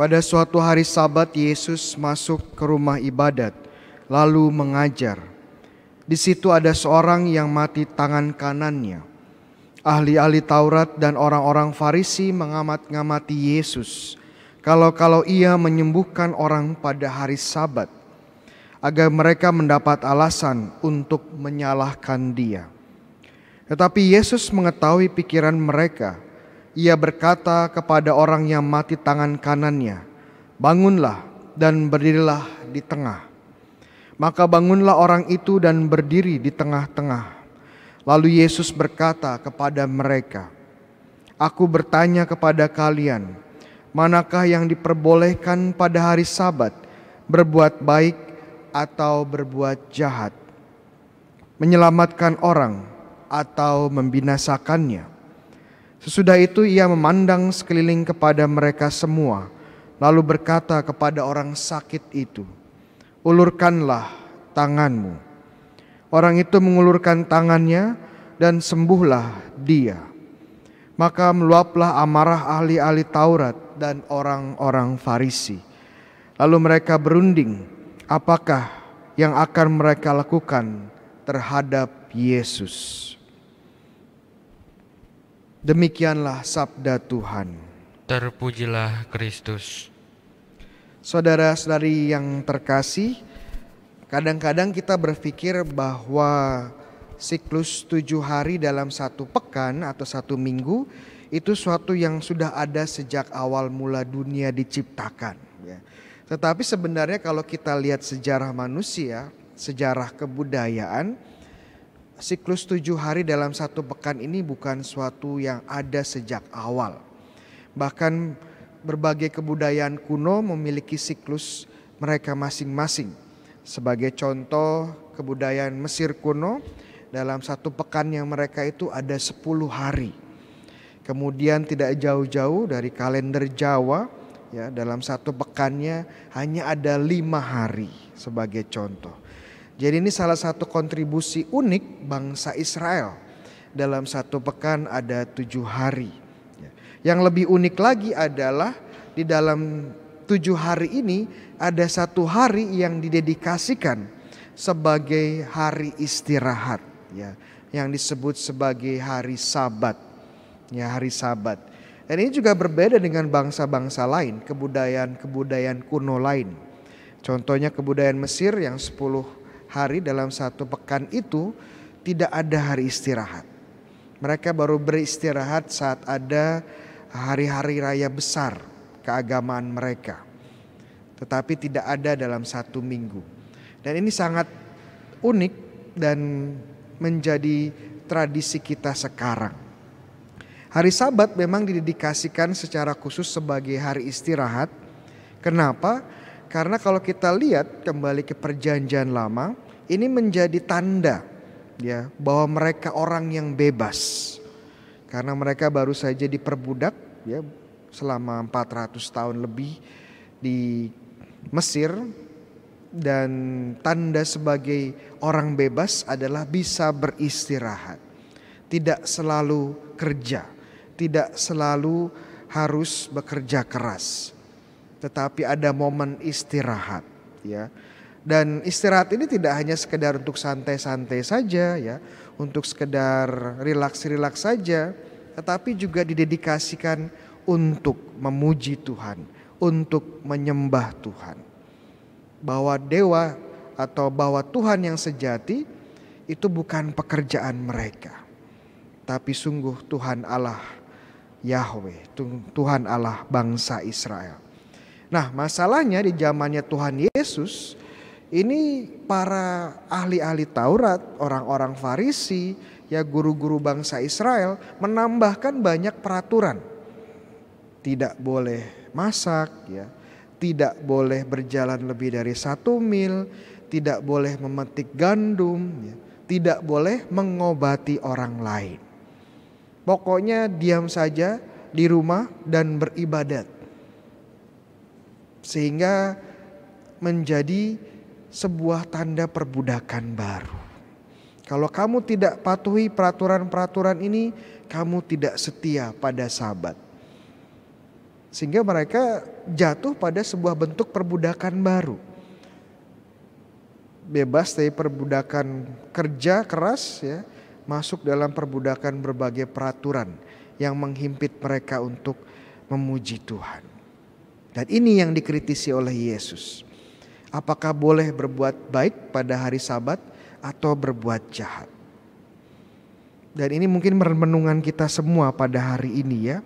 Pada suatu hari Sabat, Yesus masuk ke rumah ibadat, lalu mengajar. Di situ ada seorang yang mati tangan kanannya. Ahli-ahli Taurat dan orang-orang Farisi mengamat-ngamati Yesus, kalau-kalau ia menyembuhkan orang pada hari Sabat, agar mereka mendapat alasan untuk menyalahkan Dia. Tetapi Yesus mengetahui pikiran mereka ia berkata kepada orang yang mati tangan kanannya, "Bangunlah dan berdirilah di tengah." Maka bangunlah orang itu dan berdiri di tengah-tengah. Lalu Yesus berkata kepada mereka, "Aku bertanya kepada kalian, manakah yang diperbolehkan pada hari Sabat, berbuat baik atau berbuat jahat, menyelamatkan orang atau membinasakannya?" Sesudah itu ia memandang sekeliling kepada mereka semua, lalu berkata kepada orang sakit itu, "Ulurkanlah tanganmu." Orang itu mengulurkan tangannya dan sembuhlah dia. Maka meluaplah amarah ahli-ahli Taurat dan orang-orang Farisi. Lalu mereka berunding, apakah yang akan mereka lakukan terhadap Yesus. Demikianlah sabda Tuhan. Terpujilah Kristus. Saudara-saudari yang terkasih, kadang-kadang kita berpikir bahwa siklus tujuh hari dalam satu pekan atau satu minggu itu suatu yang sudah ada sejak awal mula dunia diciptakan. Ya. Tetapi sebenarnya kalau kita lihat sejarah manusia, sejarah kebudayaan, siklus tujuh hari dalam satu pekan ini bukan suatu yang ada sejak awal. Bahkan berbagai kebudayaan kuno memiliki siklus mereka masing-masing. Sebagai contoh kebudayaan Mesir kuno dalam satu pekan yang mereka itu ada sepuluh hari. Kemudian tidak jauh-jauh dari kalender Jawa ya dalam satu pekannya hanya ada lima hari sebagai contoh. Jadi ini salah satu kontribusi unik bangsa Israel. Dalam satu pekan ada tujuh hari. Yang lebih unik lagi adalah di dalam tujuh hari ini ada satu hari yang didedikasikan sebagai hari istirahat. Ya, yang disebut sebagai hari sabat. Ya, hari sabat. Dan ini juga berbeda dengan bangsa-bangsa lain, kebudayaan-kebudayaan kuno lain. Contohnya kebudayaan Mesir yang sepuluh hari dalam satu pekan itu tidak ada hari istirahat. Mereka baru beristirahat saat ada hari-hari raya besar keagamaan mereka. Tetapi tidak ada dalam satu minggu. Dan ini sangat unik dan menjadi tradisi kita sekarang. Hari Sabat memang didedikasikan secara khusus sebagai hari istirahat. Kenapa? Karena kalau kita lihat kembali ke perjanjian lama, ini menjadi tanda ya bahwa mereka orang yang bebas. Karena mereka baru saja diperbudak ya selama 400 tahun lebih di Mesir dan tanda sebagai orang bebas adalah bisa beristirahat. Tidak selalu kerja, tidak selalu harus bekerja keras tetapi ada momen istirahat ya. Dan istirahat ini tidak hanya sekedar untuk santai-santai saja ya, untuk sekedar rilaks-rilaks saja, tetapi juga didedikasikan untuk memuji Tuhan, untuk menyembah Tuhan. Bahwa dewa atau bahwa Tuhan yang sejati itu bukan pekerjaan mereka. Tapi sungguh Tuhan Allah Yahweh, Tuhan Allah bangsa Israel. Nah, masalahnya di zamannya Tuhan Yesus, ini para ahli-ahli Taurat, orang-orang Farisi, ya guru-guru bangsa Israel menambahkan banyak peraturan. Tidak boleh masak, ya, tidak boleh berjalan lebih dari satu mil, tidak boleh memetik gandum, ya, tidak boleh mengobati orang lain. Pokoknya diam saja di rumah dan beribadat sehingga menjadi sebuah tanda perbudakan baru. Kalau kamu tidak patuhi peraturan-peraturan ini, kamu tidak setia pada sahabat. Sehingga mereka jatuh pada sebuah bentuk perbudakan baru. Bebas dari perbudakan kerja keras ya, masuk dalam perbudakan berbagai peraturan yang menghimpit mereka untuk memuji Tuhan. Dan ini yang dikritisi oleh Yesus. Apakah boleh berbuat baik pada hari Sabat atau berbuat jahat? Dan ini mungkin merenungan kita semua pada hari ini ya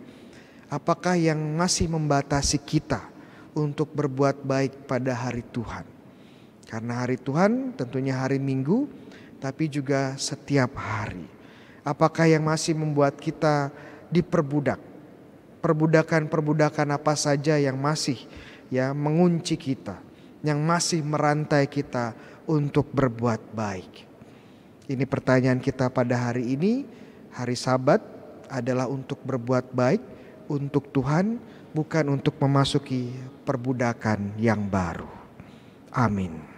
apakah yang masih membatasi kita untuk berbuat baik pada hari Tuhan? Karena hari Tuhan tentunya hari Minggu, tapi juga setiap hari. Apakah yang masih membuat kita diperbudak? Perbudakan-perbudakan apa saja yang masih ya mengunci kita, yang masih merantai kita untuk berbuat baik. Ini pertanyaan kita pada hari ini. Hari Sabat adalah untuk berbuat baik untuk Tuhan, bukan untuk memasuki perbudakan yang baru. Amin.